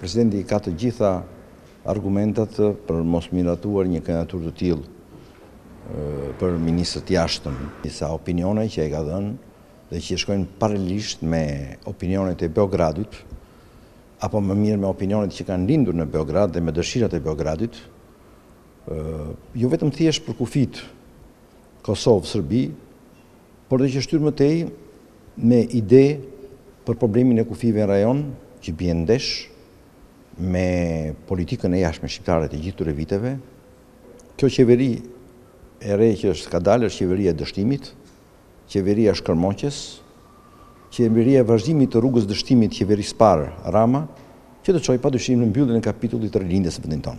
Presidenti i ka të gjitha argumentat për mos miratuar një kandidaturë të tillë për ministër të jashtëm. Disa opinione që ai ka dhënë dhe që shkojnë paralelisht me opinionet e Beogradit, apo më mirë me opinionet që kanë lindur në Beograd dhe me dëshirat e Beogradit, jo vetëm thjesht për kufijtë Kosovë-Serbi, por dhe që shtyrë më tej me ide për problemin e kufijve në rajon që bien ndesh me politikën e jashtme shqiptare të gjithë këtyre viteve. Kjo qeveri e re që është ka dalë është qeveria e dështimit, qeveria e shkërmoqjes, qeveria e vazhdimit të rrugës dështimit qeverisë parë Rama, që të çojë padyshim në mbylljen e kapitullit të rilindjes në vendin tonë.